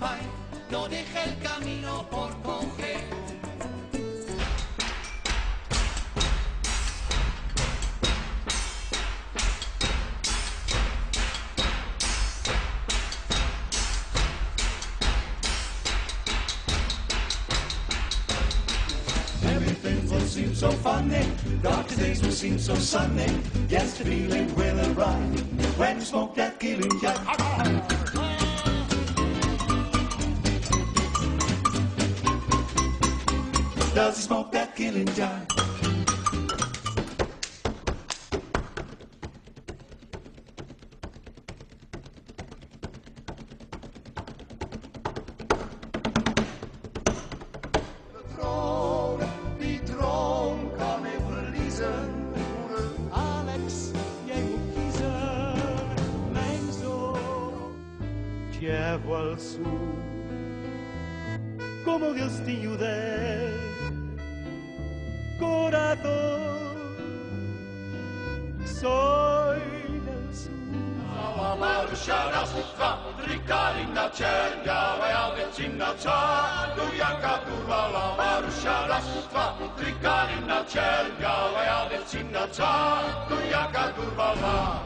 Compay, no deje el camino por coger. Everything will seem so funny. Darkest days will seem so sunny. Yes, the feeling will arrive when you smoke that killing jive. Does he smoke that killing jive? troon, die troon kan ik corazón. Soy del sur. Mała Marysia raz, dwa, trikarina cienia, ja wycina czadu, jaka kurwala Marysia raz, dwa, trikarina cienia, ja wycina czadu, jaka kurwala.